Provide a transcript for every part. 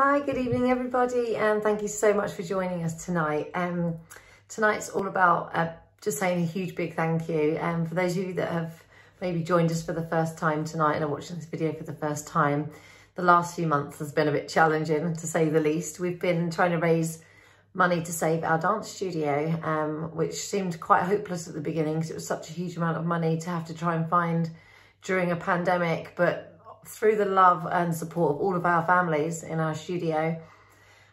Hi, good evening everybody and thank you so much for joining us tonight. Um, tonight's all about uh, just saying a huge big thank you um, for those of you that have maybe joined us for the first time tonight and are watching this video for the first time, the last few months has been a bit challenging to say the least. We've been trying to raise money to save our dance studio, um, which seemed quite hopeless at the beginning because it was such a huge amount of money to have to try and find during a pandemic, but through the love and support of all of our families in our studio,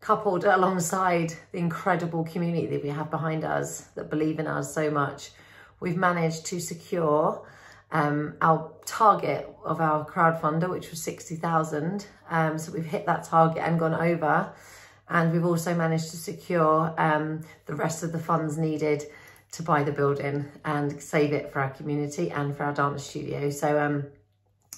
coupled alongside the incredible community that we have behind us that believe in us so much, we've managed to secure um, our target of our crowdfunder, which was 60,000. Um, so we've hit that target and gone over. And we've also managed to secure um, the rest of the funds needed to buy the building and save it for our community and for our dance studio. So um,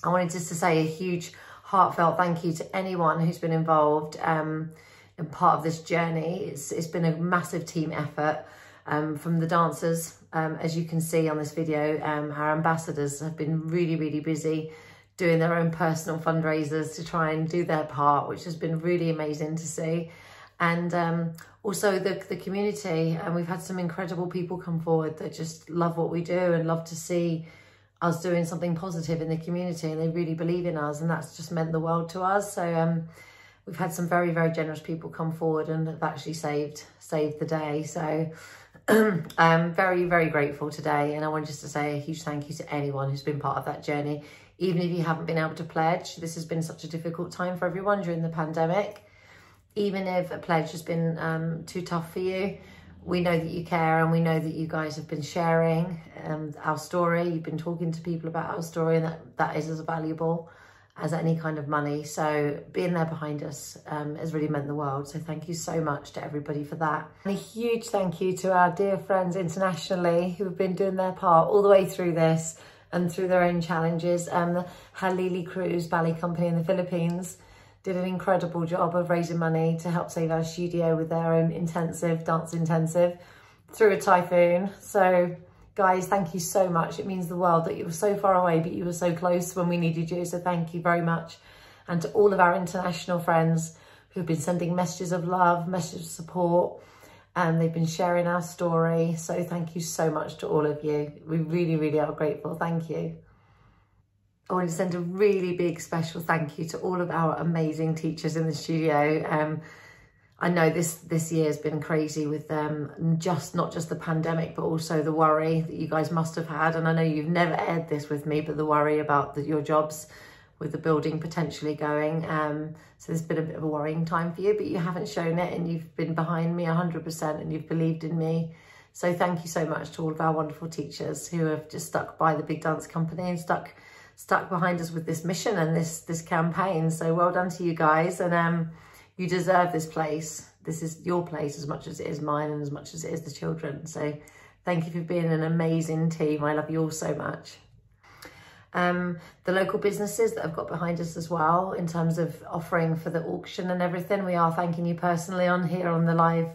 I wanted just to say a huge heartfelt thank you to anyone who's been involved um, in part of this journey. It's, it's been a massive team effort um, from the dancers. Um, as you can see on this video, um, our ambassadors have been really, really busy doing their own personal fundraisers to try and do their part, which has been really amazing to see. And um, also the, the community, and we've had some incredible people come forward that just love what we do and love to see us doing something positive in the community and they really believe in us and that's just meant the world to us. So um, we've had some very, very generous people come forward and have actually saved saved the day. So I'm very, very grateful today. And I want just to say a huge thank you to anyone who's been part of that journey. Even if you haven't been able to pledge, this has been such a difficult time for everyone during the pandemic. Even if a pledge has been um, too tough for you, we know that you care and we know that you guys have been sharing um, our story. You've been talking to people about our story and that, that is as valuable as any kind of money. So being there behind us um, has really meant the world. So thank you so much to everybody for that. And a huge thank you to our dear friends internationally who have been doing their part all the way through this and through their own challenges. Um, the Halili Cruz Ballet Company in the Philippines did an incredible job of raising money to help save our studio with their own intensive, dance intensive, through a typhoon. So guys, thank you so much. It means the world that you were so far away, but you were so close when we needed you. So thank you very much. And to all of our international friends who've been sending messages of love, messages of support, and they've been sharing our story. So thank you so much to all of you. We really, really are grateful. Thank you. I want to send a really big special thank you to all of our amazing teachers in the studio. Um, I know this this year has been crazy with um, just not just the pandemic, but also the worry that you guys must have had. And I know you've never aired this with me, but the worry about the, your jobs with the building potentially going. Um, so there's been a bit of a worrying time for you, but you haven't shown it and you've been behind me 100% and you've believed in me. So thank you so much to all of our wonderful teachers who have just stuck by the Big Dance Company and stuck stuck behind us with this mission and this this campaign. So well done to you guys. And um, you deserve this place. This is your place as much as it is mine and as much as it is the children. So thank you for being an amazing team. I love you all so much. Um, the local businesses that have got behind us as well in terms of offering for the auction and everything. We are thanking you personally on here on the live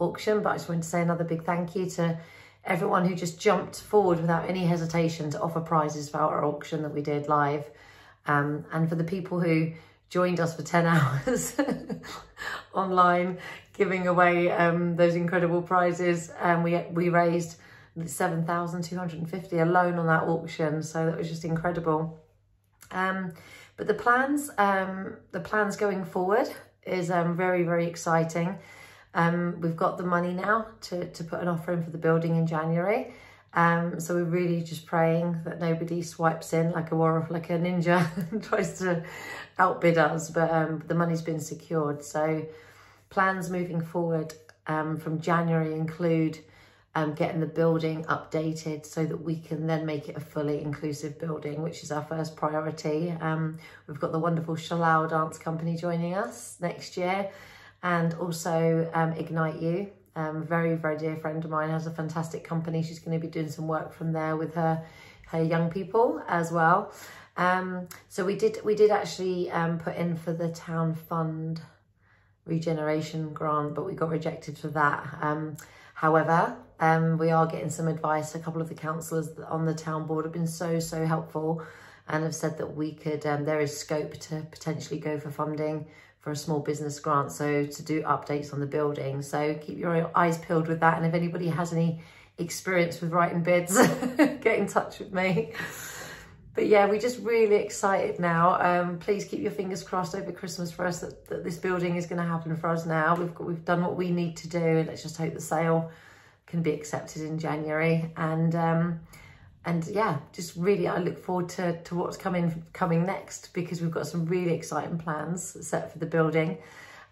auction, but I just wanted to say another big thank you to everyone who just jumped forward without any hesitation to offer prizes for our auction that we did live. Um, and for the people who joined us for 10 hours online, giving away um, those incredible prizes. And we, we raised 7,250 alone on that auction. So that was just incredible. Um, but the plans, um, the plans going forward is um, very, very exciting. Um, we've got the money now to, to put an offer in for the building in January. Um, so we're really just praying that nobody swipes in like a war, like a ninja and tries to outbid us. But um, the money's been secured. So plans moving forward um, from January include um, getting the building updated so that we can then make it a fully inclusive building, which is our first priority. Um, we've got the wonderful Shallal Dance Company joining us next year and also um, Ignite You. Um, very, very dear friend of mine has a fantastic company. She's going to be doing some work from there with her, her young people as well. Um, so we did, we did actually um, put in for the town fund regeneration grant, but we got rejected for that. Um, however, um, we are getting some advice. A couple of the councillors on the town board have been so, so helpful and have said that we could, um, there is scope to potentially go for funding for a small business grant, so to do updates on the building. So keep your eyes peeled with that. And if anybody has any experience with writing bids, get in touch with me. But yeah, we're just really excited now. Um, please keep your fingers crossed over Christmas for us that, that this building is going to happen for us now. We've got, we've done what we need to do and let's just hope the sale can be accepted in January. And um, and yeah, just really I look forward to, to what's coming coming next because we've got some really exciting plans set for the building,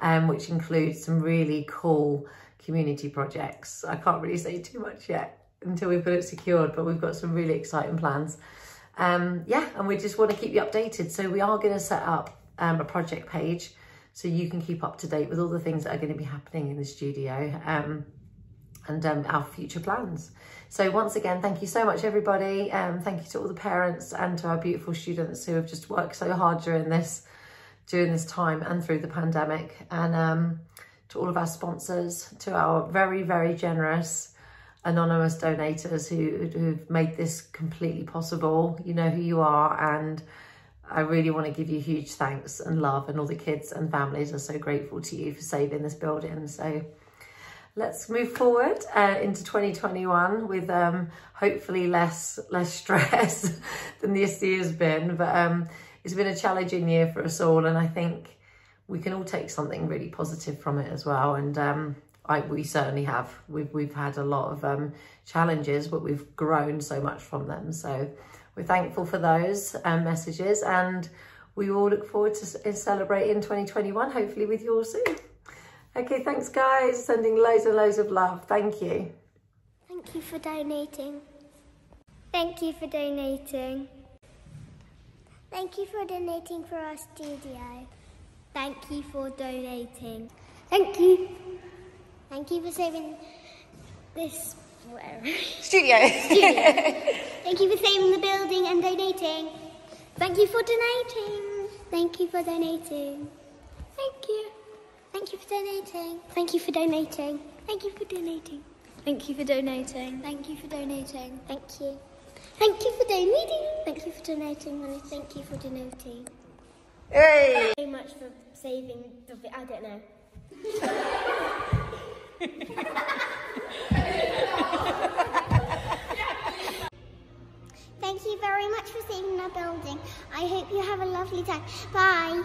um, which includes some really cool community projects. I can't really say too much yet until we've got it secured, but we've got some really exciting plans. Um, yeah, and we just want to keep you updated. So we are going to set up um, a project page so you can keep up to date with all the things that are going to be happening in the studio um, and um, our future plans. So once again, thank you so much, everybody. Um, thank you to all the parents and to our beautiful students who have just worked so hard during this during this time and through the pandemic. And um, to all of our sponsors, to our very, very generous anonymous donators who, who've made this completely possible. You know who you are and I really want to give you huge thanks and love and all the kids and families are so grateful to you for saving this building. So let's move forward uh, into 2021 with um, hopefully less less stress than this year's been. But um, it's been a challenging year for us all and I think we can all take something really positive from it as well. And um, I, we certainly have. We've, we've had a lot of um, challenges, but we've grown so much from them. So we're thankful for those um, messages and we all look forward to celebrating 2021, hopefully with you all soon. Okay, thanks guys. Sending loads and loads of love. Thank you. Thank you for donating. Thank you for donating. Thank you for donating for our studio. Thank you for donating. Thank you. Thank you for saving this where? Studio. studio. Thank you for saving the building and donating. Thank you for donating. Thank you for donating. Thank you. Thank you for donating. Thank you for donating. Thank you for donating. Thank you for donating. Thank you for donating. Thank you. Thank you for donating. Thank you for donating. And thank you for donating. Hey! Thank you so much for saving the. I don't know. Thank you very much for saving our building. I hope you have a lovely time. Bye.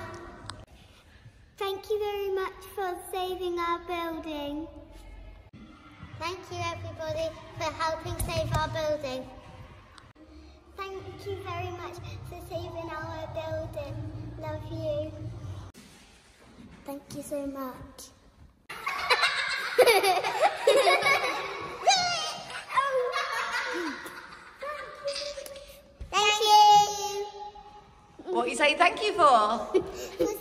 Thank you very much for saving our building. Thank you everybody for helping save our building. Thank you very much for saving our building. Love you. Thank you so much. Thank you. What are you saying thank you for?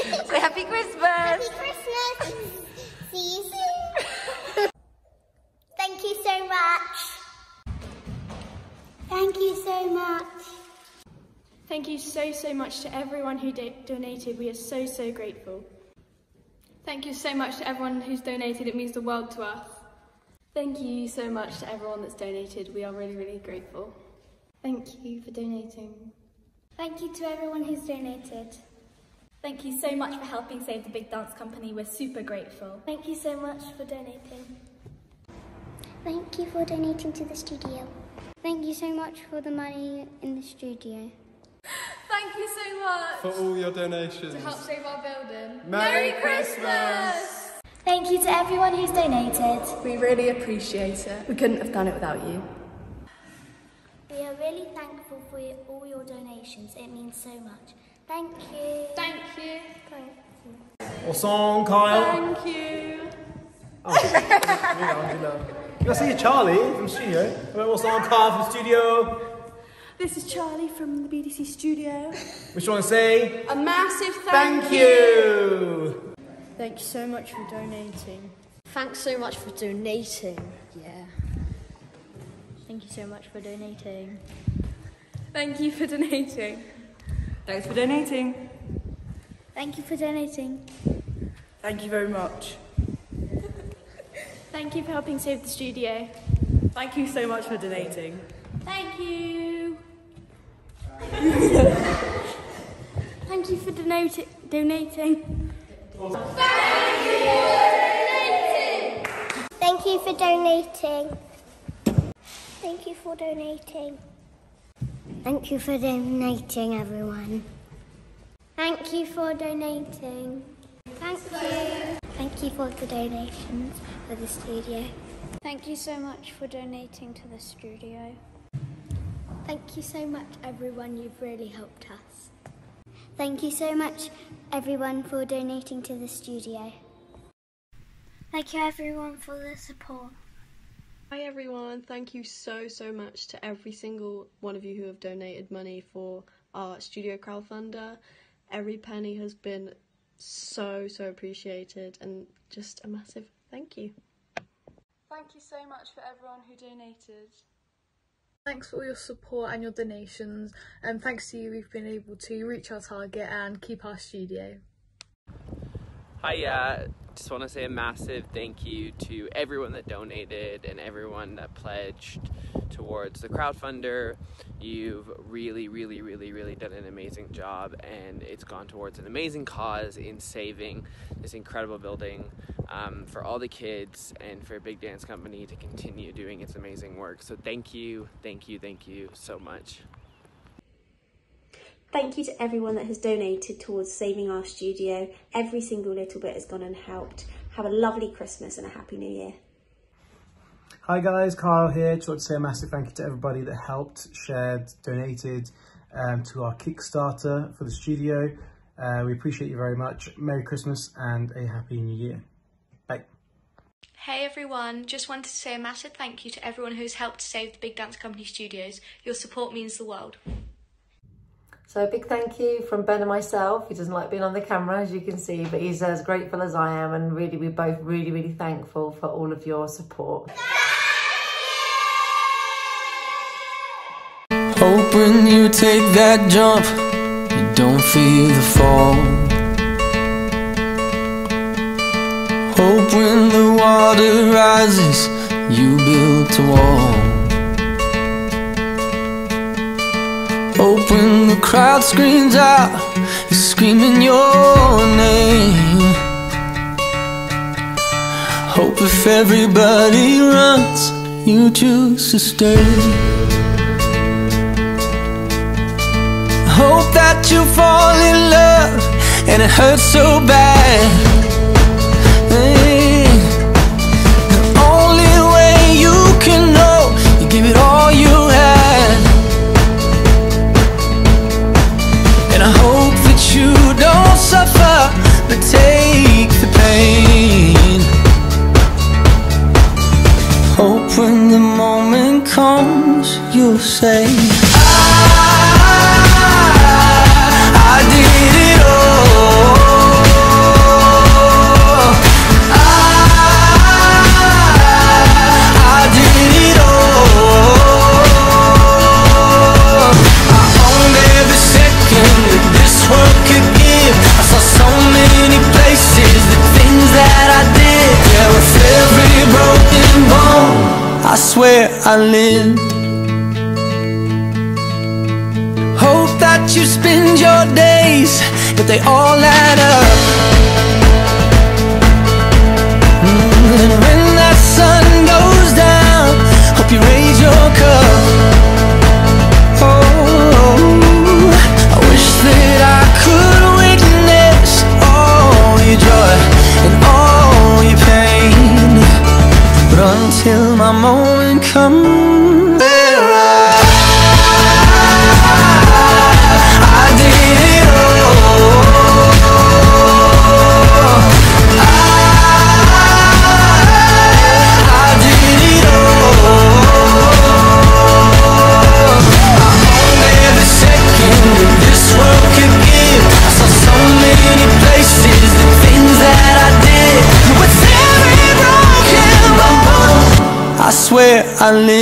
Say happy Christmas. Happy Christmas. See you soon. Thank you so much. Thank you so much. Thank you so, so much to everyone who donated. We are so, so grateful. Thank you so much to everyone who's donated. It means the world to us. Thank you so much to everyone that's donated. We are really, really grateful. Thank you for donating. Thank you to everyone who's donated. Thank you so much for helping save the Big Dance Company. We're super grateful. Thank you so much for donating. Thank you for donating to the studio. Thank you so much for the money in the studio. Thank you so much for all your donations. to help save our building. Merry Christmas! Thank you to everyone who's donated. We really appreciate it. We couldn't have done it without you. We are really thankful for all your donations. It means so much. Thank you. Thank you. Thank you. What's on, Kyle? Thank you. Oh, you know, you know. You see Charlie from the studio. What's on, Kyle from studio? This is Charlie from the BDC studio. Which one to say? A massive thank, Thank you! Thank you so much for donating. Thanks so much for donating. Yeah. Thank you so much for donating. Thank you for donating. Thanks for donating. Thank you for donating. Thank you very much. Thank you for helping save the studio. Thank you so much for donating. Thank you. Thank you for donati- donating. Thank you for donating. Thank you for donating. Thank you for donating, Thank you for donating. Everyone. Thank you. For donating. Thank you. Thank you for the donations for the studio. Thank you so much for donating to the studio. Thank you so much, everyone. You've really helped us. Thank you so much, everyone, for donating to the studio. Thank you, everyone, for the support. Hi everyone, thank you so so much to every single one of you who have donated money for our studio crowdfunder. Every penny has been so so appreciated and just a massive thank you. Thank you so much for everyone who donated. Thanks for all your support and your donations, and thanks to you, we've been able to reach our target and keep our studio. Hi, uh, just want to say a massive thank you to everyone that donated and everyone that pledged towards the crowdfunder. You've really, really, really, really done an amazing job, and it's gone towards an amazing cause in saving this incredible building um, for all the kids and for a Big Dance Company to continue doing its amazing work. So, thank you, thank you, thank you so much. Thank you to everyone that has donated towards saving our studio. Every single little bit has gone and helped. Have a lovely Christmas and a Happy New Year. Hi guys, Carl here. Just want to say a massive thank you to everybody that helped, shared, donated um, to our Kickstarter for the studio. Uh, we appreciate you very much. Merry Christmas and a Happy New Year. Bye. Hey everyone, just wanted to say a massive thank you to everyone who's helped save the Big Dance Company studios. Your support means the world. So a big thank you from Ben and myself. He doesn't like being on the camera, as you can see, but he's as grateful as I am. And really, we're both really, really thankful for all of your support. Hope when you take that jump, you don't feel the fall. Hope when the water rises, you build a wall. Hope the crowd screams out, you're screaming your name. Hope if everybody runs, you choose to stay. Hope that you fall in love and it hurts so bad. Say, that you spend your days, but they all add up. Mm, And when that sun goes down, hope you raise your cup. Oh, I wish that I could witness all your joy and all your pain. But until my moment With